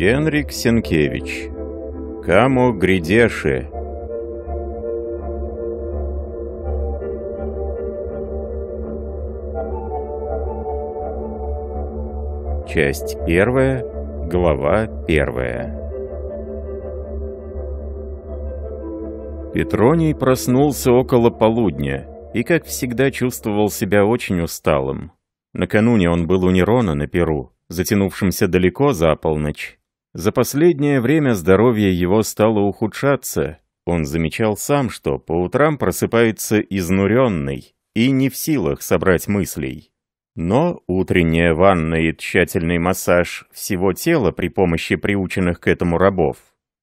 Генрик Сенкевич. Камо Гридеши. Часть первая, глава первая. Петроний проснулся около полудня и, как всегда, чувствовал себя очень усталым. Накануне он был у Нерона на Перу, затянувшемся далеко за полночь. За последнее время здоровье его стало ухудшаться. Он замечал сам, что по утрам просыпается изнуренный и не в силах собрать мыслей. Но утренняя ванна и тщательный массаж всего тела при помощи приученных к этому рабов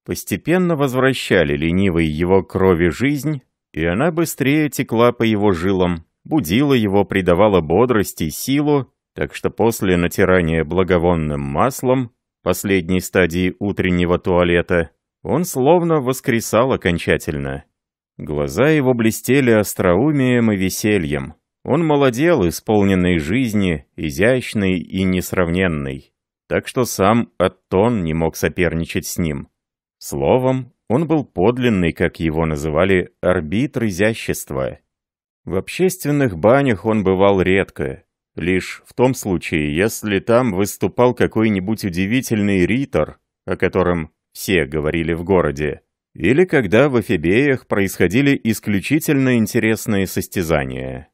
постепенно возвращали ленивой его крови жизнь, и она быстрее текла по его жилам, будила его, придавала бодрость и силу, так что после натирания благовонным маслом, последней стадии утреннего туалета, он словно воскресал окончательно. Глаза его блестели остроумием и весельем. Он молодел, исполненный жизни, изящный и несравненный. Так что сам Аттон не мог соперничать с ним. Словом, он был подлинный, как его называли, арбитр изящества. В общественных банях он бывал редко, Лишь в том случае, если там выступал какой-нибудь удивительный ритор, о котором все говорили в городе, или когда в Эфебеях происходили исключительно интересные состязания.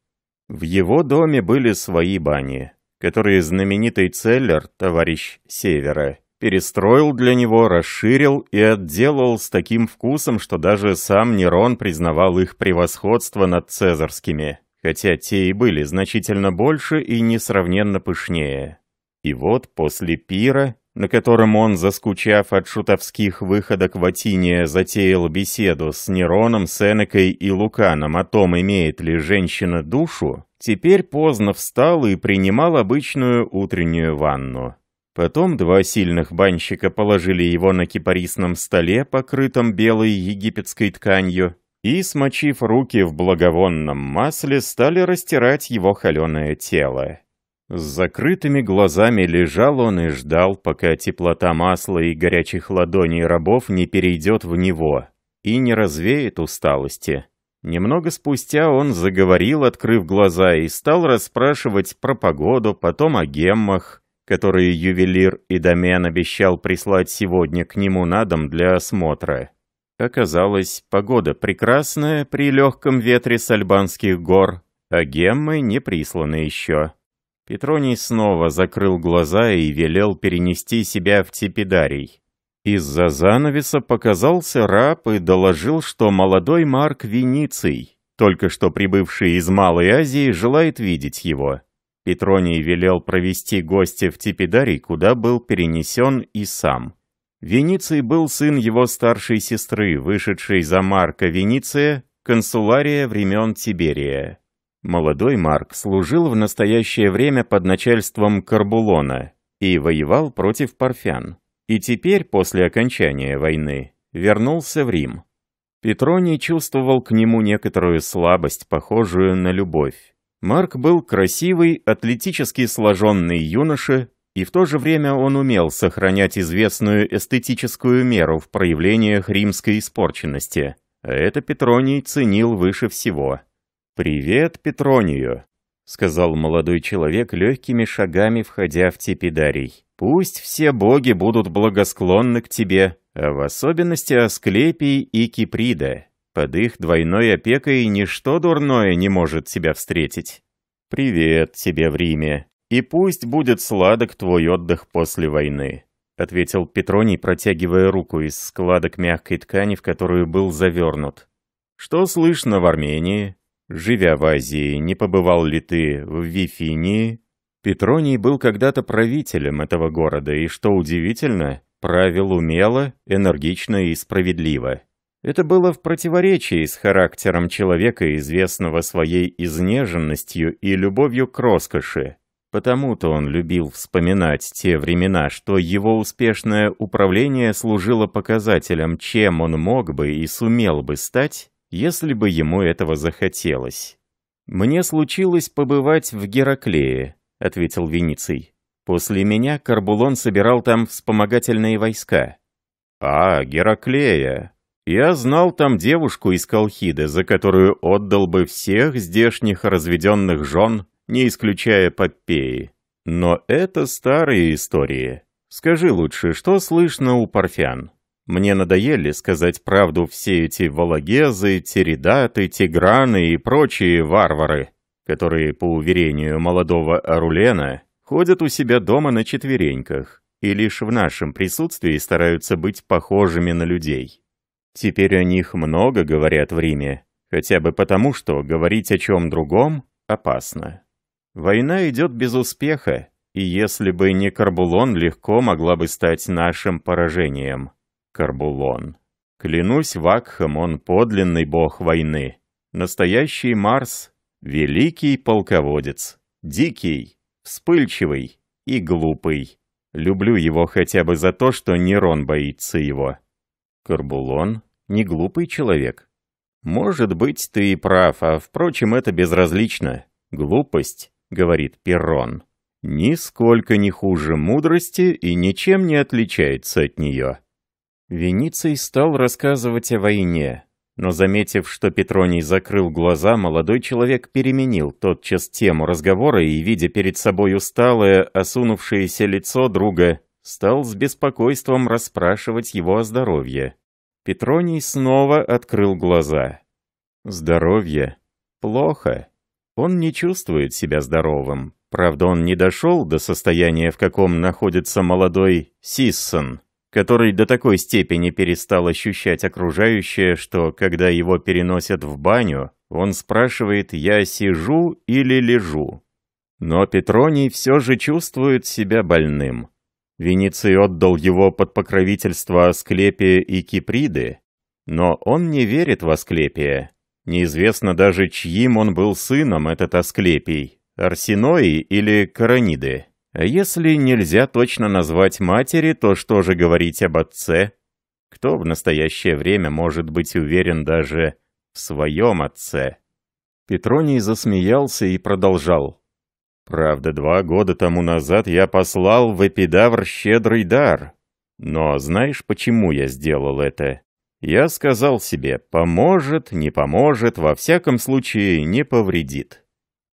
В его доме были свои бани, которые знаменитый Целлер, товарищ Севера, перестроил для него, расширил и отделал с таким вкусом, что даже сам Нерон признавал их превосходство над цезарскими хотя те и были значительно больше и несравненно пышнее. И вот после пира, на котором он, заскучав от шутовских выходок в Атине, затеял беседу с Нероном, Сенекой и Луканом о том, имеет ли женщина душу, теперь поздно встал и принимал обычную утреннюю ванну. Потом два сильных банщика положили его на кипарисном столе, покрытом белой египетской тканью, и, смочив руки в благовонном масле, стали растирать его холеное тело. С закрытыми глазами лежал он и ждал, пока теплота масла и горячих ладоней рабов не перейдет в него и не развеет усталости. Немного спустя он заговорил, открыв глаза, и стал расспрашивать про погоду, потом о геммах, которые ювелир и обещал прислать сегодня к нему на дом для осмотра. Оказалось, погода прекрасная при легком ветре с альбанских гор, а геммы не присланы еще. Петроний снова закрыл глаза и велел перенести себя в Типидарий. Из-за занавеса показался раб и доложил, что молодой Марк Вениций, только что прибывший из Малой Азии, желает видеть его. Петроний велел провести гостя в Типидарий, куда был перенесен и сам. Вениций был сын его старшей сестры, вышедшей за Марка Вениция, консулария времен Тиберия. Молодой Марк служил в настоящее время под начальством Карбулона и воевал против парфян. И теперь, после окончания войны, вернулся в Рим. Петроний чувствовал к нему некоторую слабость, похожую на любовь. Марк был красивый, атлетически сложенный юноша, и в то же время он умел сохранять известную эстетическую меру в проявлениях римской испорченности. Это Петроний ценил выше всего. «Привет, Петронию», — сказал молодой человек легкими шагами, входя в Тепидарий. «Пусть все боги будут благосклонны к тебе, а в особенности Асклепий и Киприда. Под их двойной опекой ничто дурное не может тебя встретить. Привет тебе в Риме, «И пусть будет сладок твой отдых после войны», — ответил Петроний, протягивая руку из складок мягкой ткани, в которую был завернут. «Что слышно в Армении? Живя в Азии, не побывал ли ты в Вифинии?» Петроний был когда-то правителем этого города, и, что удивительно, правил умело, энергично и справедливо. Это было в противоречии с характером человека, известного своей изнеженностью и любовью к роскоши, Потому-то он любил вспоминать те времена, что его успешное управление служило показателем, чем он мог бы и сумел бы стать, если бы ему этого захотелось. «Мне случилось побывать в Гераклее», — ответил Вениций. После меня Карбулон собирал там вспомогательные войска. А, Гераклея. Я знал там девушку из Колхиды, за которую отдал бы всех здешних разведенных жен, не исключая Попеи. Но это старые истории. Скажи лучше, что слышно у парфян? Мне надоели сказать правду все эти вологезы, теридаты, тиграны и прочие варвары, которые, по уверению молодого Арулена, ходят у себя дома на четвереньках и лишь в нашем присутствии стараются быть похожими на людей. Теперь о них много говорят в Риме, хотя бы потому, что говорить о чем другом опасно. Война идет без успеха, и если бы не Карбулон, легко могла бы стать нашим поражением. Карбулон. Клянусь Вакхом, он подлинный бог войны. Настоящий Марс — великий полководец. Дикий, вспыльчивый и глупый. Люблю его хотя бы за то, что Нерон боится его. Карбулон — не глупый человек. Может быть, ты и прав, а впрочем, это безразлично. Глупость, говорит Перрон, нисколько не хуже мудрости и ничем не отличается от нее. Вениций стал рассказывать о войне, но заметив, что Петроний закрыл глаза, молодой человек переменил тотчас тему разговора и, видя перед собой усталое, осунувшееся лицо друга, стал с беспокойством расспрашивать его о здоровье. Петроний снова открыл глаза. Здоровье? Плохо. Он не чувствует себя здоровым. Правда, он не дошел до состояния, в каком находится молодой Сиссон который до такой степени перестал ощущать окружающее, что, когда его переносят в баню, он спрашивает «я сижу или лежу?». Но Петроний все же чувствует себя больным. Вениций отдал его под покровительство Асклепия и Киприды, но он не верит в Асклепия. Неизвестно даже, чьим он был сыном, этот Асклепий, Арсенои или Караниды. А если нельзя точно назвать матери, то что же говорить об отце? Кто в настоящее время может быть уверен даже в своем отце? Петроний засмеялся и продолжал. Правда, два года тому назад я послал в Эпидавр щедрый дар. Но знаешь, почему я сделал это? Я сказал себе, поможет, не поможет, во всяком случае не повредит.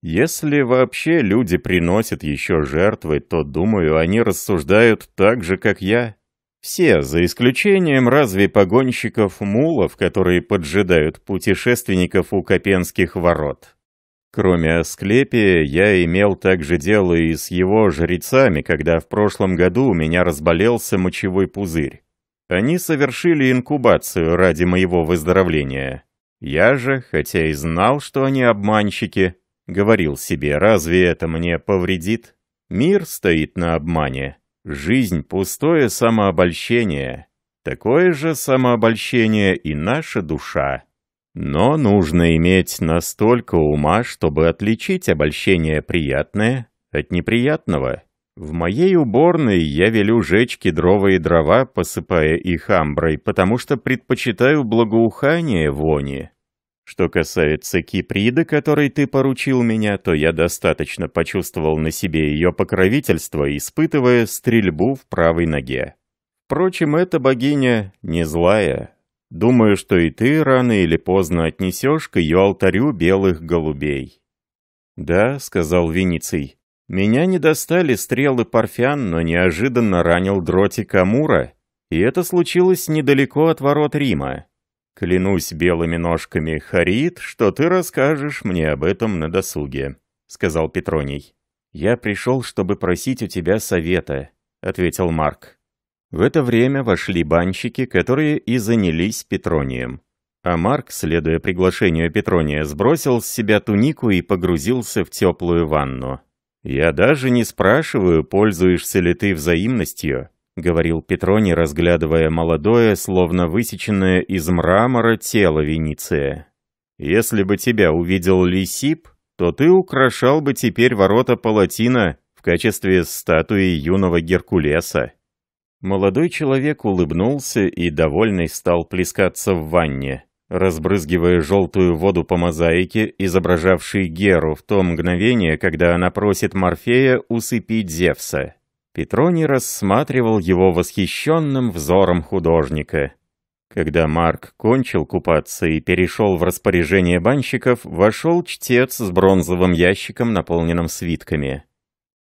Если вообще люди приносят еще жертвы, то, думаю, они рассуждают так же, как я. Все, за исключением разве погонщиков мулов, которые поджидают путешественников у Копенских ворот. Кроме Асклепия, я имел также дело и с его жрецами, когда в прошлом году у меня разболелся мочевой пузырь. Они совершили инкубацию ради моего выздоровления. Я же, хотя и знал, что они обманщики, Говорил себе, разве это мне повредит? Мир стоит на обмане. Жизнь — пустое самообольщение. Такое же самообольщение и наша душа. Но нужно иметь настолько ума, чтобы отличить обольщение приятное от неприятного. В моей уборной я велю жечь кедровые дрова, посыпая их амброй, потому что предпочитаю благоухание вони. Что касается Киприды, которой ты поручил меня, то я достаточно почувствовал на себе ее покровительство, испытывая стрельбу в правой ноге. Впрочем, эта богиня не злая. Думаю, что и ты рано или поздно отнесешь к ее алтарю белых голубей. «Да», — сказал Вениций, — «меня не достали стрелы парфян, но неожиданно ранил дротик Амура, и это случилось недалеко от ворот Рима. «Клянусь белыми ножками, Харит, что ты расскажешь мне об этом на досуге», — сказал Петроний. «Я пришел, чтобы просить у тебя совета», — ответил Марк. В это время вошли банщики, которые и занялись Петронием. А Марк, следуя приглашению Петрония, сбросил с себя тунику и погрузился в теплую ванну. «Я даже не спрашиваю, пользуешься ли ты взаимностью», — говорил Петроний, разглядывая молодое, словно высеченное из мрамора тело Вениция. «Если бы тебя увидел Лисип, то ты украшал бы теперь ворота Палатина в качестве статуи юного Геркулеса». Молодой человек улыбнулся и, довольный, стал плескаться в ванне, разбрызгивая желтую воду по мозаике, изображавшей Геру в то мгновение, когда она просит Морфея усыпить Зевса. Петроний рассматривал его восхищенным взором художника. Когда Марк кончил купаться и перешел в распоряжение банщиков, вошел чтец с бронзовым ящиком, наполненным свитками.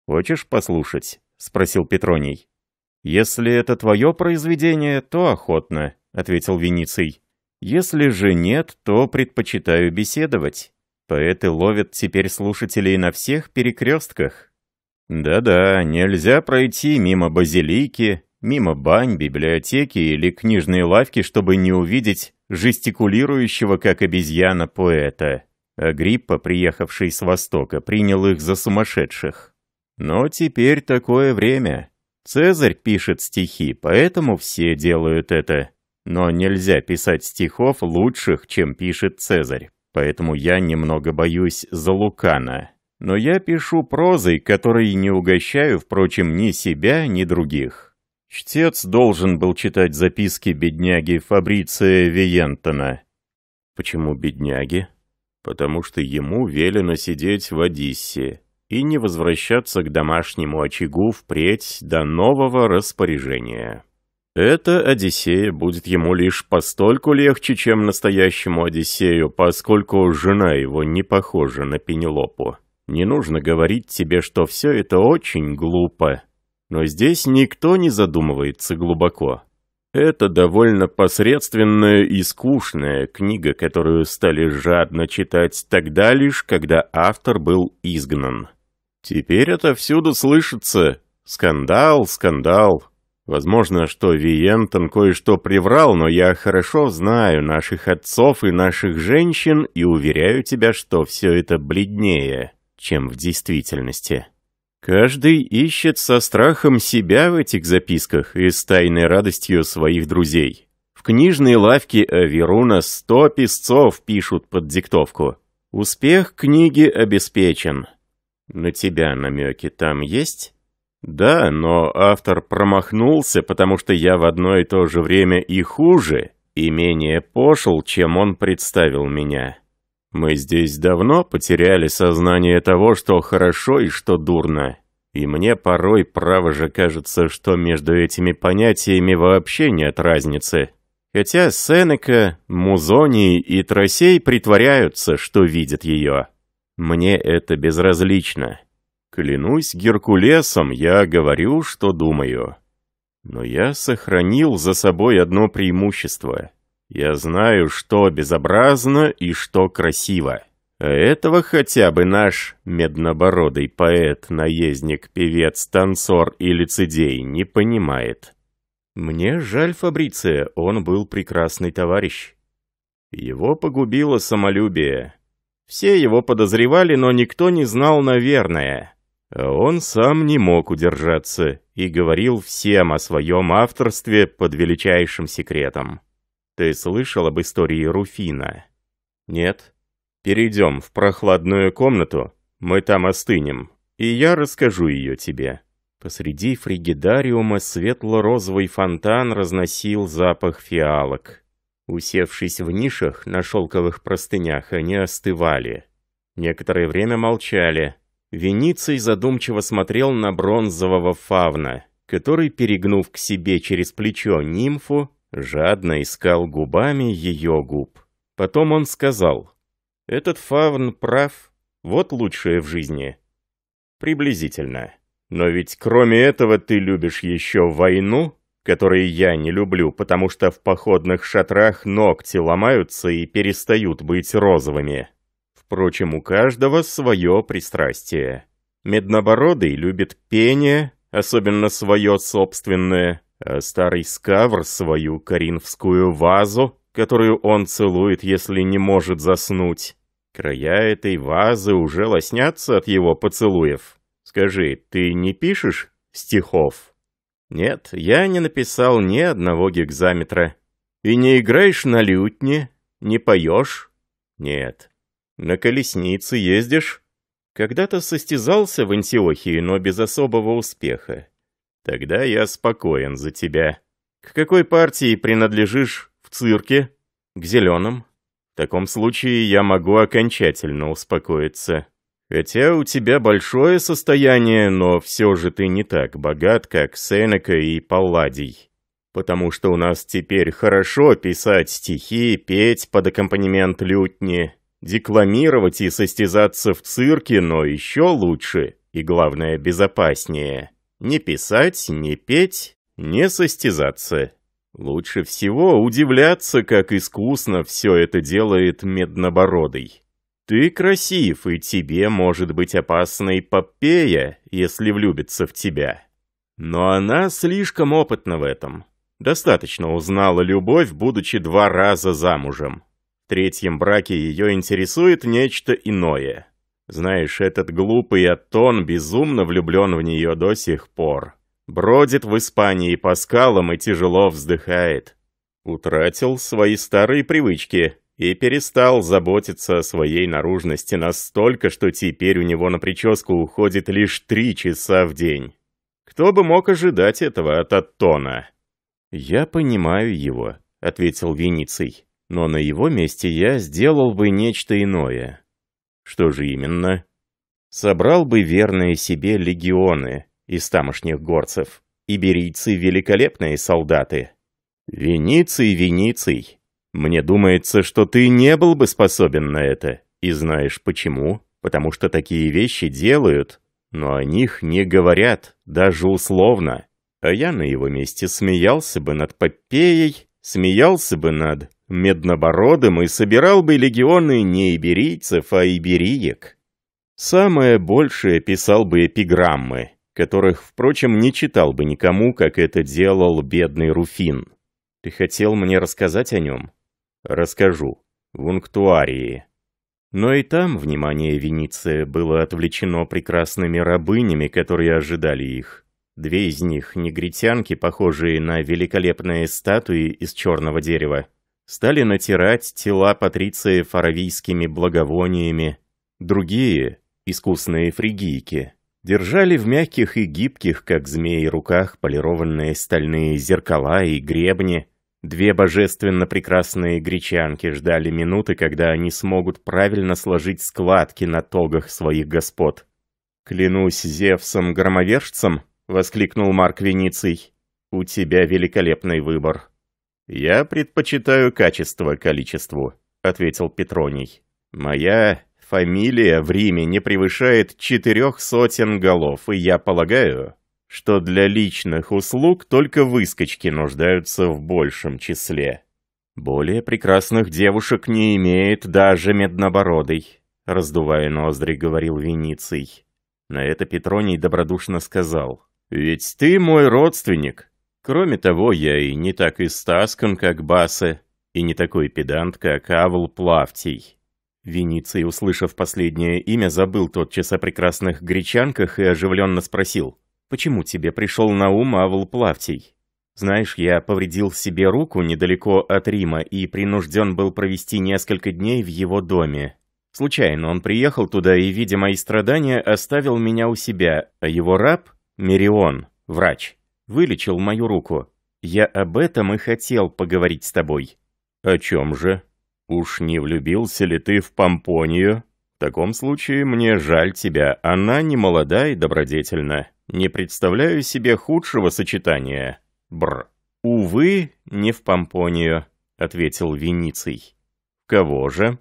«Хочешь послушать?» — спросил Петроний. «Если это твое произведение, то охотно», — ответил Вениций. «Если же нет, то предпочитаю беседовать. Поэты ловят теперь слушателей на всех перекрестках». «Да-да, нельзя пройти мимо базилики, мимо бань, библиотеки или книжной лавки, чтобы не увидеть жестикулирующего, как обезьяна, поэта. Агриппа, приехавший с Востока, принял их за сумасшедших. Но теперь такое время. Цезарь пишет стихи, поэтому все делают это. Но нельзя писать стихов лучших, чем пишет Цезарь. Поэтому я немного боюсь за Лукана. Но я пишу прозой, которой не угощаю, впрочем, ни себя, ни других. Чтец должен был читать записки бедняги Фабриция Виентона. Почему бедняги? Потому что ему велено сидеть в Одиссе и не возвращаться к домашнему очагу впредь до нового распоряжения. Эта Одиссея будет ему лишь постольку легче, чем настоящему Одиссею, поскольку жена его не похожа на Пенелопу. Не нужно говорить тебе, что все это очень глупо. Но здесь никто не задумывается глубоко. Это довольно посредственная и скучная книга, которую стали жадно читать тогда лишь, когда автор был изгнан. Теперь это всюду слышится. Скандал, скандал. Возможно, что Виентон кое-что приврал, но я хорошо знаю наших отцов и наших женщин и уверяю тебя, что все это бледнее, чем в действительности. Каждый ищет со страхом себя в этих записках и с тайной радостью своих друзей. В книжной лавке Аверуна сто песцов пишут под диктовку. Успех книги обеспечен. На тебя намеки там есть? Да, но автор промахнулся, потому что я в одно и то же время и хуже, и менее пошел, чем он представил меня. Мы здесь давно потеряли сознание того, что хорошо и что дурно. И мне порой, право же, кажется, что между этими понятиями вообще нет разницы. Хотя Сенека, Музоний и Тросей притворяются, что видят ее. Мне это безразлично. Клянусь Геркулесом, я говорю, что думаю. Но я сохранил за собой одно преимущество. Я знаю, что безобразно и что красиво. А этого хотя бы наш меднобородый поэт, наездник, певец, танцор и лицедей не понимает. Мне жаль Фабриция, он был прекрасный товарищ. Его погубило самолюбие. Все его подозревали, но никто не знал, наверное. Он сам не мог удержаться и говорил всем о своем авторстве под величайшим секретом. Ты слышал об истории Руфина? Нет? Перейдем в прохладную комнату, мы там остынем, и я расскажу ее тебе. Посреди фригидариума светло-розовый фонтан разносил запах фиалок. Усевшись в нишах на шелковых простынях, они остывали. Некоторое время молчали. Вениций задумчиво смотрел на бронзового фавна, который, перегнув к себе через плечо нимфу, Жадно искал губами ее губ. Потом он сказал, «Этот фавн прав, вот лучшее в жизни». Приблизительно. Но ведь кроме этого ты любишь еще войну, которую я не люблю, потому что в походных шатрах ногти ломаются и перестают быть розовыми. Впрочем, у каждого свое пристрастие. Меднобородый любит пение, особенно свое собственное, а старый скавр свою коринфскую вазу, которую он целует, если не может заснуть. Края этой вазы уже лоснятся от его поцелуев. Скажи, ты не пишешь стихов? Нет, я не написал ни одного гекзаметра. И не играешь на лютне, не поешь? Нет. На колеснице ездишь? Когда-то состязался в Антиохии, но без особого успеха. Тогда я спокоен за тебя. К какой партии принадлежишь в цирке? К зеленым? В таком случае я могу окончательно успокоиться. Хотя у тебя большое состояние, но все же ты не так богат, как Сенека и Палладий. Потому что у нас теперь хорошо писать стихи, петь под аккомпанемент лютни, декламировать и состязаться в цирке, но еще лучше и, главное, безопаснее. Не писать, не петь, не состязаться. Лучше всего удивляться, как искусно все это делает Меднобородый. Ты красив, и тебе может быть опасной Попея, если влюбится в тебя. Но она слишком опытна в этом. Достаточно узнала любовь, будучи два раза замужем. Третьем браке ее интересует нечто иное. Знаешь, этот глупый Атон безумно влюблен в нее до сих пор. Бродит в Испании по скалам и тяжело вздыхает. Утратил свои старые привычки, и перестал заботиться о своей наружности настолько, что теперь у него на прическу уходит лишь три часа в день. Кто бы мог ожидать этого от Аттона? «Я понимаю его», — ответил Вениций, «но на его месте я сделал бы нечто иное». «Что же именно?» «Собрал бы верные себе легионы из тамошних горцев. Иберийцы — великолепные солдаты». «Вениций, Вениций, мне думается, что ты не был бы способен на это. И знаешь почему? Потому что такие вещи делают, но о них не говорят, даже условно. А я на его месте смеялся бы над Попеей, смеялся бы над Меднобородым и собирал бы легионы не иберийцев, а ибериек. Самое большее писал бы эпиграммы, которых, впрочем, не читал бы никому, как это делал бедный Руфин. Ты хотел мне рассказать о нем? Расскажу. В Унктуарии. Но и там внимание Венеции было отвлечено прекрасными рабынями, которые ожидали их. Две из них, негритянки, похожие на великолепные статуи из черного дерева, стали натирать тела патриции аравийскими благовониями. Другие, искусные фригийки, держали в мягких и гибких, как змеи, руках полированные стальные зеркала и гребни, Две божественно прекрасные гречанки ждали минуты, когда они смогут правильно сложить складки на тогах своих господ. «Клянусь Зевсом-громовержцем!» — воскликнул Марк Вениций. «У тебя великолепный выбор». «Я предпочитаю качество количеству», — ответил Петроний. «Моя фамилия в Риме не превышает четырех сотен голов, и я полагаю, что для личных услуг только выскочки нуждаются в большем числе. Более прекрасных девушек не имеет даже меднобородый, раздувая ноздри, говорил Вениций. На это Петроний добродушно сказал. «Ведь ты мой родственник. Кроме того, я и не так истаскан, как Басе, и не такой педант, как Авл Плавтий». Вениций, услышав последнее имя, забыл тотчас о прекрасных гречанках и оживленно спросил. Почему тебе пришел на ум Авл Плавтий? Знаешь, я повредил себе руку недалеко от Рима и принужден был провести несколько дней в его доме. Случайно он приехал туда и, видя мои страдания, оставил меня у себя, а его раб, Мерион, врач, вылечил мою руку. Я об этом и хотел поговорить с тобой». «О чем же? Уж не влюбился ли ты в Помпонию? В таком случае мне жаль тебя, она не молода и добродетельна. Не представляю себе худшего сочетания. Бр. Увы, не в Помпонию, ответил Вениций. Кого же?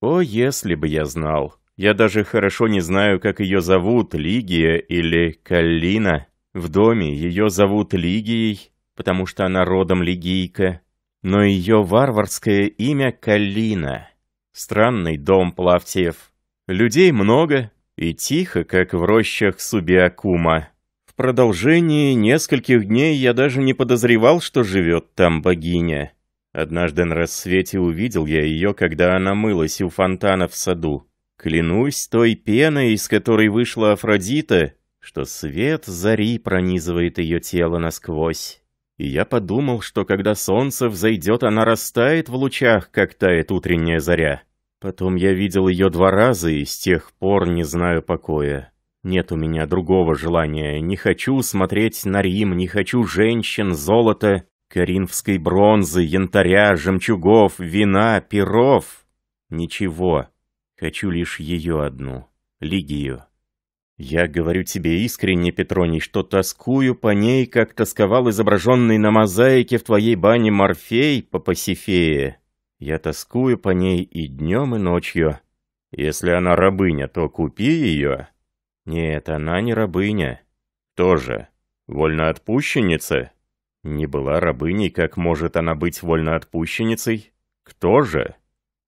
О, если бы я знал. Я даже хорошо не знаю, как ее зовут, Лигия или Каллина. В доме ее зовут Лигией, потому что она родом лигийка. Но ее варварское имя Каллина. Странный дом Плавтиев. Людей много, и тихо, как в рощах Субиакума. В продолжении нескольких дней я даже не подозревал, что живет там богиня. Однажды на рассвете увидел я ее, когда она мылась у фонтана в саду. Клянусь той пеной, из которой вышла Афродита, что свет зари пронизывает ее тело насквозь. И я подумал, что когда солнце взойдет, она растает в лучах, как тает утренняя заря. Потом я видел ее два раза и с тех пор не знаю покоя. Нет у меня другого желания. Не хочу смотреть на Рим, не хочу женщин, золота, коринфской бронзы, янтаря, жемчугов, вина, перов. Ничего. Хочу лишь ее одну. Лигию. Я говорю тебе искренне, Петроний, что тоскую по ней, как тосковал изображенный на мозаике в твоей бане Морфей по Пасифее. Я тоскую по ней и днем, и ночью. Если она рабыня, то купи ее. Нет, она не рабыня. Тоже. Вольноотпущенница? Не была рабыней, как может она быть вольноотпущенницей? Кто же?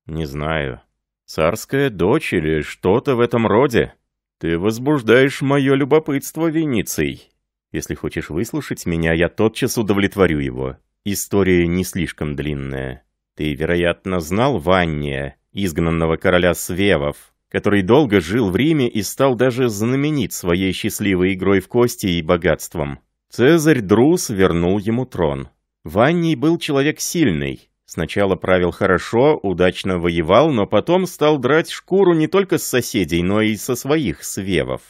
Не знаю. Царская дочь или что-то в этом роде? Ты возбуждаешь мое любопытство, Вениций. Если хочешь выслушать меня, я тотчас удовлетворю его. История не слишком длинная. Ты, вероятно, знал Ванния, изгнанного короля Свевов, который долго жил в Риме и стал даже знаменит своей счастливой игрой в кости и богатством. Цезарь Друс вернул ему трон. Ванний был человек сильный, Сначала правил хорошо, удачно воевал, но потом стал драть шкуру не только с соседей, но и со своих свевов.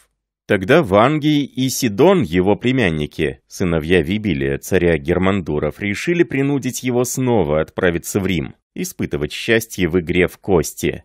Тогда Вангий и Сидон, его племянники, сыновья Вибилия, царя Германдуров, решили принудить его снова отправиться в Рим, испытывать счастье в игре в кости.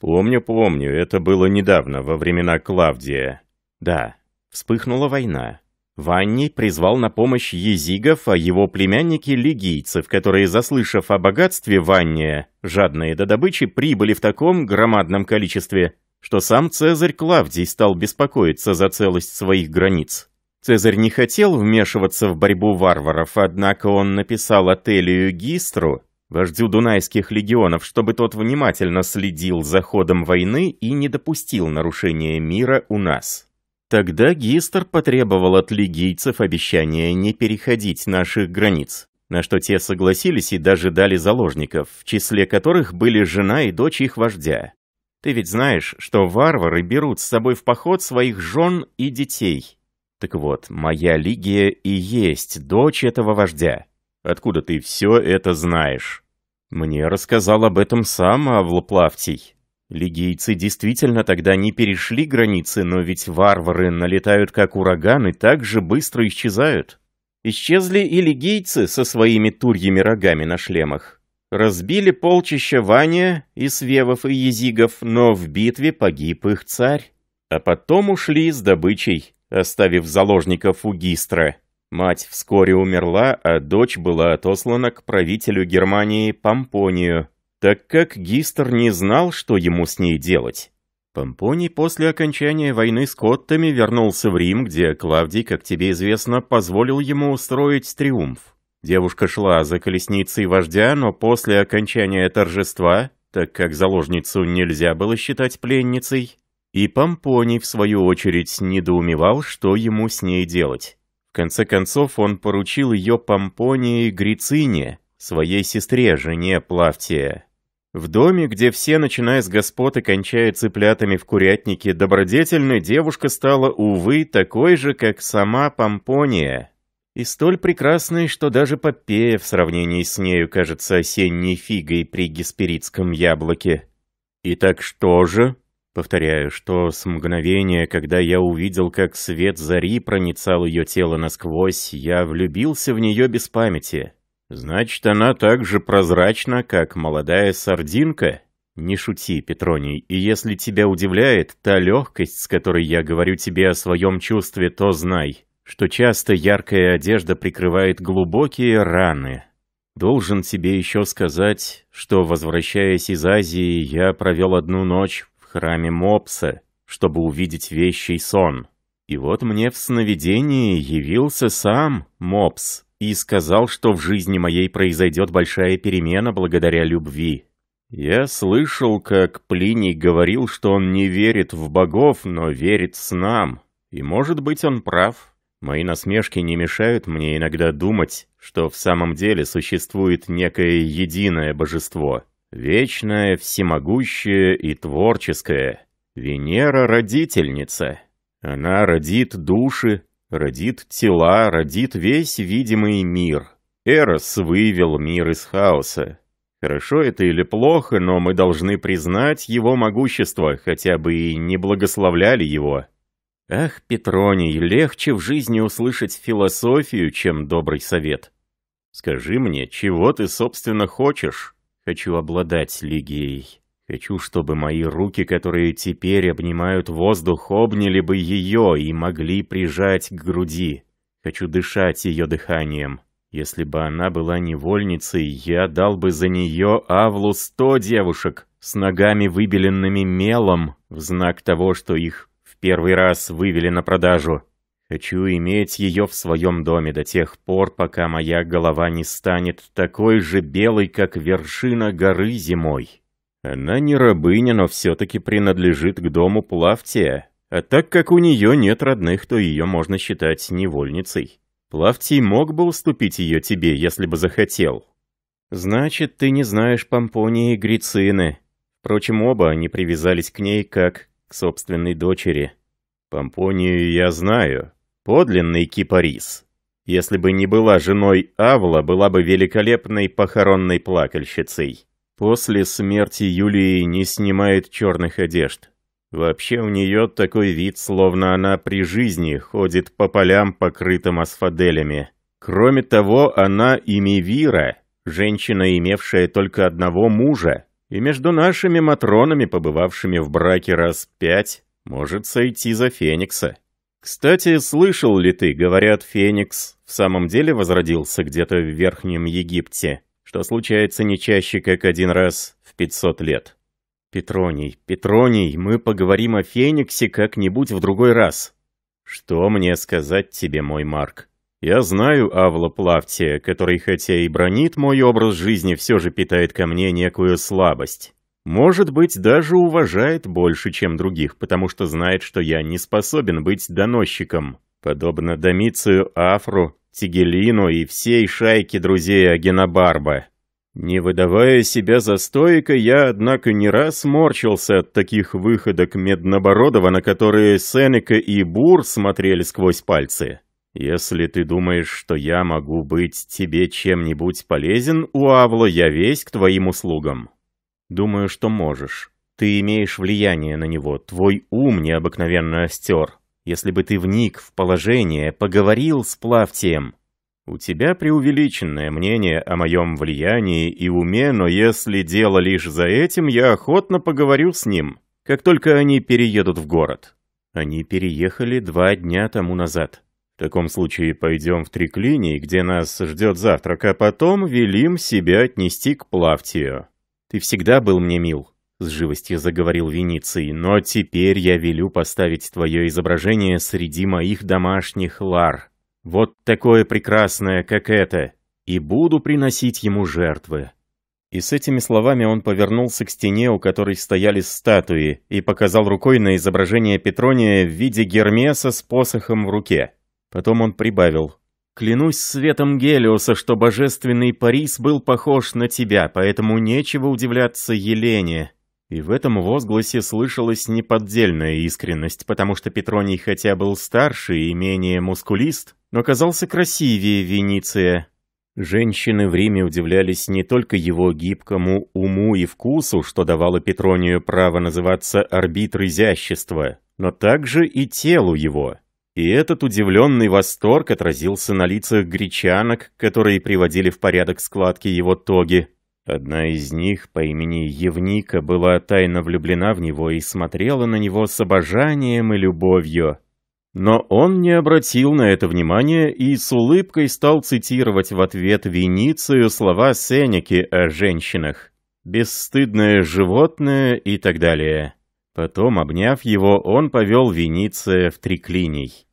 Помню, помню, это было недавно, во времена Клавдия. Да, вспыхнула война. Ванний призвал на помощь езигов, а его племянники — лигийцев, которые, заслышав о богатстве Ванния, жадные до добычи, прибыли в таком громадном количестве, что сам Цезарь Клавдий стал беспокоиться за целость своих границ. Цезарь не хотел вмешиваться в борьбу варваров, однако он написал Ателию Гистру, вождю дунайских легионов, чтобы тот внимательно следил за ходом войны и не допустил нарушения мира у нас. Тогда Гистер потребовал от лигийцев обещания не переходить наших границ, на что те согласились и даже дали заложников, в числе которых были жена и дочь их вождя. Ты ведь знаешь, что варвары берут с собой в поход своих жен и детей. Так вот, моя Лигия и есть дочь этого вождя. Откуда ты все это знаешь? Мне рассказал об этом сам Авлоплавтий. Лигийцы действительно тогда не перешли границы, но ведь варвары налетают как ураган и так же быстро исчезают. Исчезли и лигийцы со своими турьями рогами на шлемах. Разбили полчища Ваня и Свевов и Езигов, но в битве погиб их царь. А потом ушли с добычей, оставив заложников у Гистра. Мать вскоре умерла, а дочь была отослана к правителю Германии Помпонию, так как Гистер не знал, что ему с ней делать. Помпоний после окончания войны с Коттами вернулся в Рим, где Клавдий, как тебе известно, позволил ему устроить триумф. Девушка шла за колесницей вождя, но после окончания торжества, так как заложницу нельзя было считать пленницей, и Помпоний, в свою очередь, недоумевал, что ему с ней делать. В конце концов, он поручил ее Помпонии Грицине, своей сестре, жене Плавтия. В доме, где все, начиная с господ и кончая цыплятами в курятнике, добродетельная девушка стала, увы, такой же, как сама Помпония. И столь прекрасной, что даже Попея в сравнении с нею кажется осенней фигой при гесперидском яблоке. «Итак что же?» Повторяю, что с мгновения, когда я увидел, как свет зари проницал ее тело насквозь, я влюбился в нее без памяти. Значит, она так же прозрачна, как молодая сардинка? Не шути, Петроний, и если тебя удивляет та легкость, с которой я говорю тебе о своем чувстве, то знай, что часто яркая одежда прикрывает глубокие раны. Должен тебе еще сказать, что, возвращаясь из Азии, я провел одну ночь в храме Мопса, чтобы увидеть вещий сон. И вот мне в сновидении явился сам Мопс, и сказал, что в жизни моей произойдет большая перемена благодаря любви. Я слышал, как Плиний говорил, что он не верит в богов, но верит снам. И, может быть, он прав. Мои насмешки не мешают мне иногда думать, что в самом деле существует некое единое божество. Вечное, всемогущее и творческое. Венера-родительница. Она родит души, родит тела, родит весь видимый мир. Эрос вывел мир из хаоса. Хорошо это или плохо, но мы должны признать его могущество, хотя бы и не благословляли его. Ах, Петроний, легче в жизни услышать философию, чем добрый совет. Скажи мне, чего ты, собственно, хочешь? Хочу обладать Лигией. Хочу, чтобы мои руки, которые теперь обнимают воздух, обняли бы ее и могли прижать к груди. Хочу дышать ее дыханием. Если бы она была невольницей, я дал бы за нее Авлу сто девушек с ногами выбеленными мелом в знак того, что их в первый раз вывели на продажу. Хочу иметь ее в своем доме до тех пор, пока моя голова не станет такой же белой, как вершина горы зимой. Она не рабыня, но все-таки принадлежит к дому Плавтия, а так как у нее нет родных, то ее можно считать невольницей. Плавтий мог бы уступить ее тебе, если бы захотел. Значит, ты не знаешь Помпонии и Грицины. Впрочем, оба они привязались к ней как к собственной дочери. Помпонию я знаю, Подлинный кипарис. Если бы не была женой Авла, была бы великолепной похоронной плакальщицей. После смерти Юлии не снимает черных одежд. Вообще у нее такой вид, словно она при жизни ходит по полям, покрытым асфаделями. Кроме того, она Имивира, женщина, имевшая только одного мужа, и между нашими матронами, побывавшими в браке раз пять, может сойти за Феникса. Кстати, слышал ли ты, говорят, Феникс в самом деле возродился где-то в Верхнем Египте, что случается не чаще, как один раз в 500 лет? Петроний, Петроний, мы поговорим о Фениксе как-нибудь в другой раз. Что мне сказать тебе, мой Марк? Я знаю Авла Плавтия, который хотя и бронит мой образ жизни, все же питает ко мне некую слабость. Может быть, даже уважает больше, чем других, потому что знает, что я не способен быть доносчиком. Подобно Домицию Афру, Тигелину и всей шайке друзей Агенобарба. Не выдавая себя за стоика, я, однако, не раз морчился от таких выходок Меднобородова, на которые Сенека и Бур смотрели сквозь пальцы. Если ты думаешь, что я могу быть тебе чем-нибудь полезен, у Авла я весь к твоим услугам. Думаю, что можешь. Ты имеешь влияние на него, твой ум необыкновенно остер. Если бы ты вник в положение, поговорил с Плавтием. У тебя преувеличенное мнение о моем влиянии и уме, но если дело лишь за этим, я охотно поговорю с ним, как только они переедут в город. Они переехали два дня тому назад. В таком случае пойдем в Триклиний, где нас ждет завтрак, а потом велим себя отнести к Плавтию. «Ты всегда был мне мил», — с живостью заговорил Вениций, «но теперь я велю поставить твое изображение среди моих домашних лар. Вот такое прекрасное, как это, и буду приносить ему жертвы». И с этими словами он повернулся к стене, у которой стояли статуи, и показал рукой на изображение Петрония в виде Гермеса с посохом в руке. Потом он прибавил Клянусь светом Гелиоса, что божественный Парис был похож на тебя, поэтому нечего удивляться Елене». И в этом возгласе слышалась неподдельная искренность, потому что Петроний хотя был старше и менее мускулист, но казался красивее Вениция. Женщины в Риме удивлялись не только его гибкому уму и вкусу, что давало Петронию право называться арбитр изящества, но также и телу его. И этот удивленный восторг отразился на лицах гречанок, которые приводили в порядок складки его тоги. Одна из них по имени Евника была тайно влюблена в него и смотрела на него с обожанием и любовью. Но он не обратил на это внимания и с улыбкой стал цитировать в ответ Веницию слова Сенеки о женщинах. «Бесстыдное животное» и так далее. Потом, обняв его, он повел Вениция в триклиний.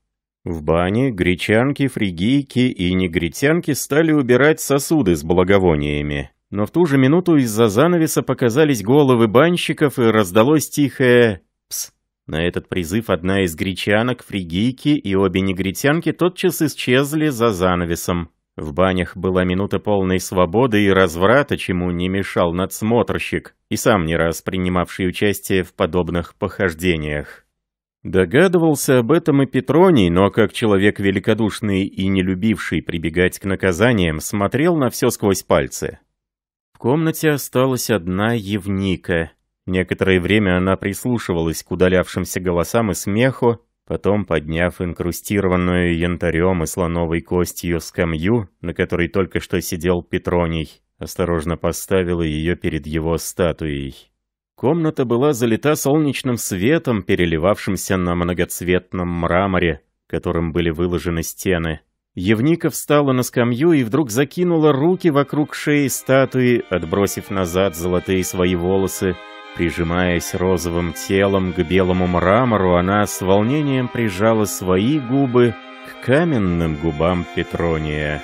В бане гречанки, фригийки и негритянки стали убирать сосуды с благовониями. Но в ту же минуту из-за занавеса показались головы банщиков и раздалось тихое «пс». На этот призыв одна из гречанок, фригийки и обе негритянки тотчас исчезли за занавесом. В банях была минута полной свободы и разврата, чему не мешал надсмотрщик, и сам не раз принимавший участие в подобных похождениях. Догадывался об этом и Петроний, но как человек великодушный и не любивший прибегать к наказаниям, смотрел на все сквозь пальцы. В комнате осталась одна Евника. Некоторое время она прислушивалась к удалявшимся голосам и смеху, Потом, подняв инкрустированную янтарем и слоновой костью скамью, на которой только что сидел Петроний, осторожно поставила ее перед его статуей. Комната была залита солнечным светом, переливавшимся на многоцветном мраморе, которым были выложены стены. Евника встала на скамью и вдруг закинула руки вокруг шеи статуи, отбросив назад золотые свои волосы. Прижимаясь розовым телом к белому мрамору, она с волнением прижала свои губы к каменным губам Петрония.